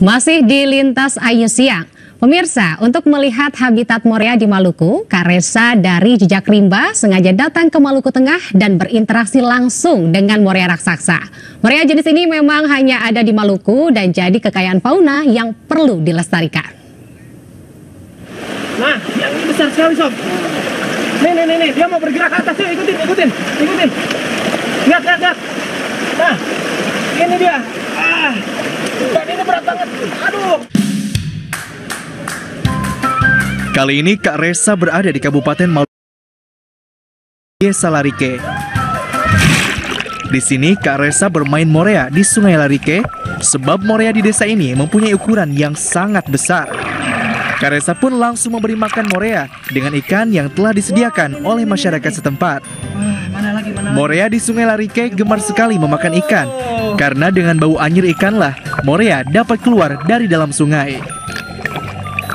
Masih di lintas Ayu Siang. Pemirsa, untuk melihat habitat Morea di Maluku, Karesa dari Jejak Rimba sengaja datang ke Maluku Tengah dan berinteraksi langsung dengan Morea raksasa. Morea jenis ini memang hanya ada di Maluku dan jadi kekayaan fauna yang perlu dilestarikan. Nah, yang ini besar sekali, Sob. Nih, nih, nih, nih. dia mau bergerak ke atas, yuk ikutin, ikutin, ikutin. Lihat, lihat, lihat. Nah, ini dia. Ah, Kali ini Kak Resa berada di Kabupaten Maluku, Desa Larike. Di sini Kak Resa bermain morea di Sungai Larike, sebab morea di desa ini mempunyai ukuran yang sangat besar. Kak Resa pun langsung memberi makan morea dengan ikan yang telah disediakan oleh masyarakat setempat. Morea di Sungai Larike gemar sekali memakan ikan, karena dengan bau anyir ikanlah morea dapat keluar dari dalam sungai.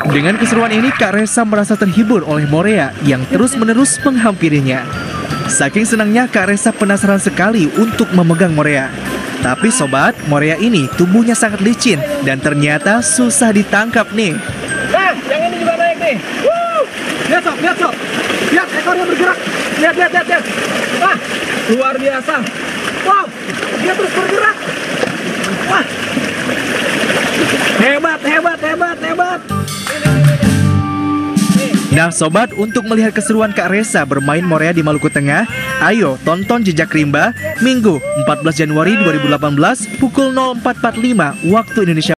Dengan keseruan ini, Kak Resa merasa terhibur oleh Morea yang terus-menerus menghampirinya. Saking senangnya, Kak Resa penasaran sekali untuk memegang Morea. Tapi sobat, Morea ini tubuhnya sangat licin dan ternyata susah ditangkap nih. Nah, yang ini juga naik nih. Lihat, Sob, lihat, Sob. Lihat, ekornya bergerak. Lihat, lihat, lihat, lihat. Wah, luar biasa. Wow, dia terus bergerak. Wah. Hebat, hebat, Nah sobat, untuk melihat keseruan Kak Resa bermain Morea di Maluku Tengah, ayo tonton Jejak Rimba Minggu 14 Januari 2018 pukul 04.45 waktu Indonesia